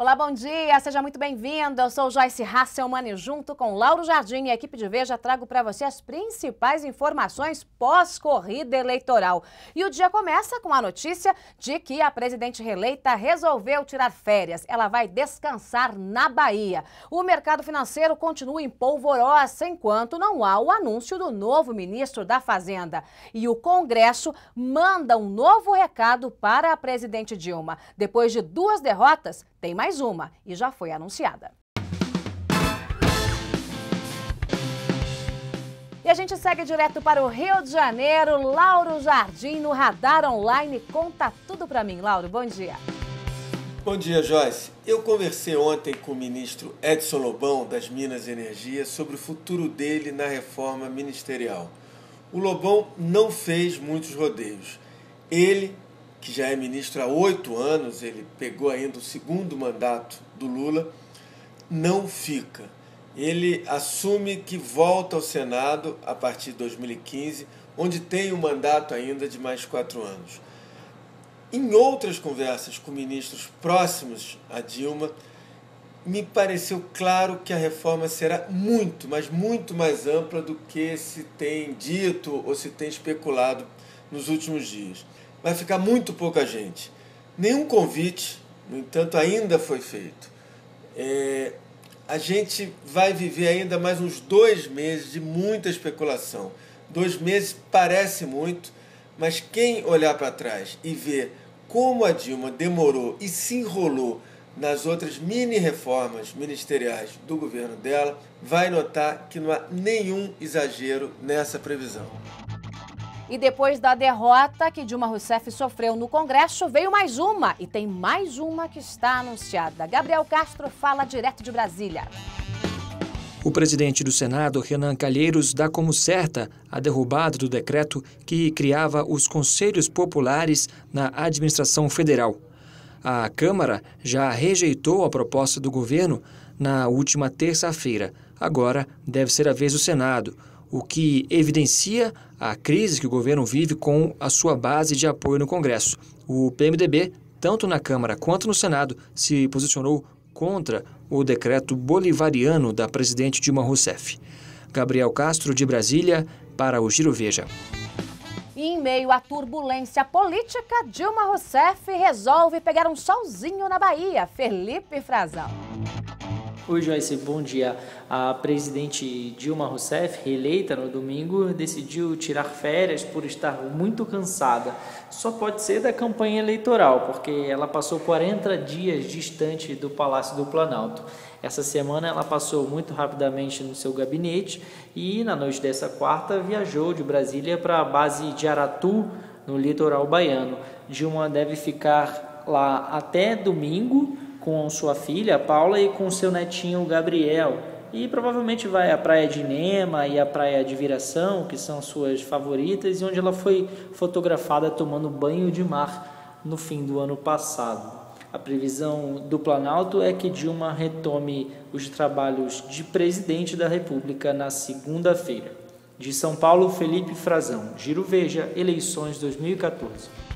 Olá, bom dia, seja muito bem-vindo. Eu sou Joyce Hasselman e junto com Lauro Jardim e a equipe de Veja trago para você as principais informações pós-corrida eleitoral. E o dia começa com a notícia de que a presidente reeleita resolveu tirar férias. Ela vai descansar na Bahia. O mercado financeiro continua em polvorosa enquanto não há o anúncio do novo ministro da Fazenda. E o Congresso manda um novo recado para a presidente Dilma. Depois de duas derrotas, tem mais uma e já foi anunciada. E a gente segue direto para o Rio de Janeiro. Lauro Jardim no Radar Online. Conta tudo para mim, Lauro. Bom dia. Bom dia, Joyce. Eu conversei ontem com o ministro Edson Lobão, das Minas e Energia, sobre o futuro dele na reforma ministerial. O Lobão não fez muitos rodeios. Ele que já é ministro há oito anos, ele pegou ainda o segundo mandato do Lula, não fica. Ele assume que volta ao Senado a partir de 2015, onde tem um mandato ainda de mais quatro anos. Em outras conversas com ministros próximos a Dilma, me pareceu claro que a reforma será muito, mas muito mais ampla do que se tem dito ou se tem especulado nos últimos dias vai ficar muito pouca gente. Nenhum convite, no entanto, ainda foi feito. É, a gente vai viver ainda mais uns dois meses de muita especulação. Dois meses parece muito, mas quem olhar para trás e ver como a Dilma demorou e se enrolou nas outras mini reformas ministeriais do governo dela, vai notar que não há nenhum exagero nessa previsão. E depois da derrota que Dilma Rousseff sofreu no Congresso, veio mais uma. E tem mais uma que está anunciada. Gabriel Castro fala direto de Brasília. O presidente do Senado, Renan Calheiros, dá como certa a derrubada do decreto que criava os conselhos populares na administração federal. A Câmara já rejeitou a proposta do governo na última terça-feira. Agora deve ser a vez do Senado o que evidencia a crise que o governo vive com a sua base de apoio no Congresso. O PMDB, tanto na Câmara quanto no Senado, se posicionou contra o decreto bolivariano da presidente Dilma Rousseff. Gabriel Castro, de Brasília, para o Giro Veja. em meio à turbulência política, Dilma Rousseff resolve pegar um solzinho na Bahia. Felipe Frazão. Oi, Joyce, bom dia. A presidente Dilma Rousseff, reeleita no domingo, decidiu tirar férias por estar muito cansada. Só pode ser da campanha eleitoral, porque ela passou 40 dias distante do Palácio do Planalto. Essa semana ela passou muito rapidamente no seu gabinete e, na noite dessa quarta, viajou de Brasília para a base de Aratu, no litoral baiano. Dilma deve ficar lá até domingo com sua filha Paula e com seu netinho Gabriel. E provavelmente vai à praia de Nema e à praia de Viração, que são suas favoritas, e onde ela foi fotografada tomando banho de mar no fim do ano passado. A previsão do Planalto é que Dilma retome os trabalhos de presidente da República na segunda-feira. De São Paulo, Felipe Frazão. Giro Veja, eleições 2014.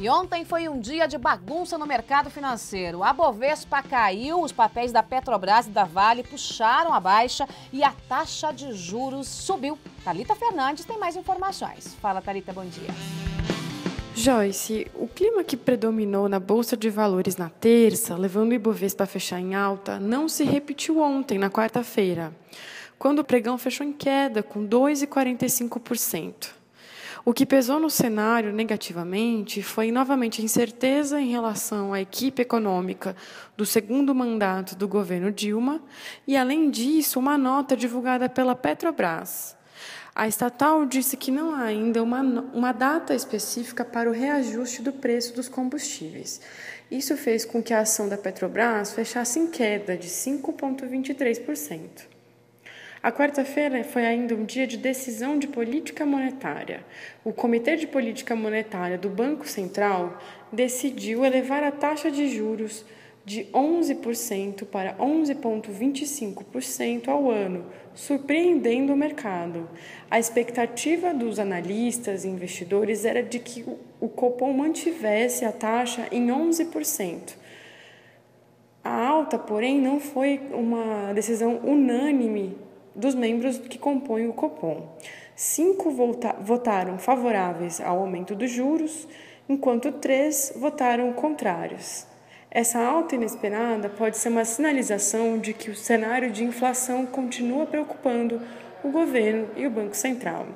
E ontem foi um dia de bagunça no mercado financeiro. A Bovespa caiu, os papéis da Petrobras e da Vale puxaram a baixa e a taxa de juros subiu. Talita Fernandes tem mais informações. Fala, Talita, bom dia. Joyce, o clima que predominou na Bolsa de Valores na terça, levando o Ibovespa a fechar em alta, não se repetiu ontem, na quarta-feira, quando o pregão fechou em queda, com 2,45%. O que pesou no cenário negativamente foi novamente a incerteza em relação à equipe econômica do segundo mandato do governo Dilma e, além disso, uma nota divulgada pela Petrobras. A estatal disse que não há ainda uma, uma data específica para o reajuste do preço dos combustíveis. Isso fez com que a ação da Petrobras fechasse em queda de 5,23%. A quarta-feira foi ainda um dia de decisão de política monetária. O Comitê de Política Monetária do Banco Central decidiu elevar a taxa de juros de 11% para 11,25% ao ano, surpreendendo o mercado. A expectativa dos analistas e investidores era de que o Copom mantivesse a taxa em 11%. alta, porém, não foi uma decisão unânime dos membros que compõem o Copom. Cinco votaram favoráveis ao aumento dos juros, enquanto três votaram contrários. Essa alta inesperada pode ser uma sinalização de que o cenário de inflação continua preocupando o governo e o Banco Central.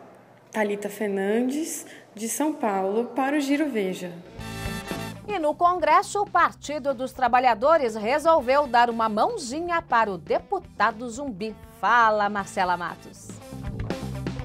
Talita Fernandes, de São Paulo, para o Giro Veja. E no Congresso, o Partido dos Trabalhadores resolveu dar uma mãozinha para o deputado zumbi. Fala, Marcela Matos.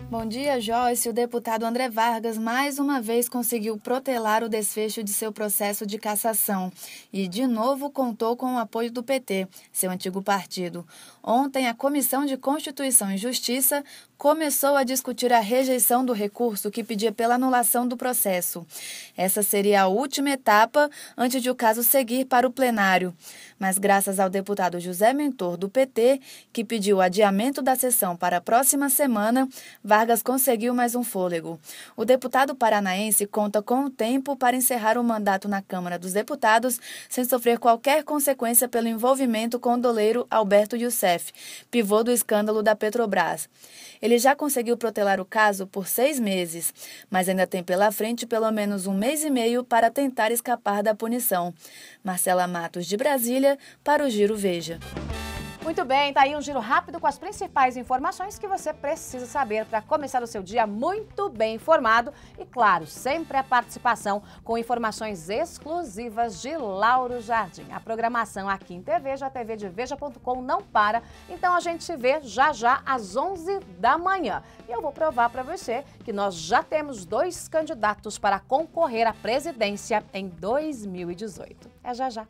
Bom dia, Joyce. O deputado André Vargas mais uma vez conseguiu protelar o desfecho de seu processo de cassação e, de novo, contou com o apoio do PT, seu antigo partido. Ontem, a Comissão de Constituição e Justiça começou a discutir a rejeição do recurso que pedia pela anulação do processo. Essa seria a última etapa antes de o caso seguir para o plenário. Mas, graças ao deputado José Mentor, do PT, que pediu o adiamento da sessão para a próxima semana, Vargas conseguiu mais um fôlego. O deputado paranaense conta com o tempo para encerrar o mandato na Câmara dos Deputados sem sofrer qualquer consequência pelo envolvimento com o doleiro Alberto Youssef, pivô do escândalo da Petrobras. Ele já conseguiu protelar o caso por seis meses, mas ainda tem pela frente pelo menos um mês e meio para tentar escapar da punição. Marcela Matos, de Brasília, para o Giro Veja. Muito bem, tá aí um giro rápido com as principais informações que você precisa saber para começar o seu dia muito bem informado e, claro, sempre a participação com informações exclusivas de Lauro Jardim. A programação aqui em TV, já TV de Veja.com não para, então a gente se vê já já às 11 da manhã. E eu vou provar para você que nós já temos dois candidatos para concorrer à presidência em 2018. É já já.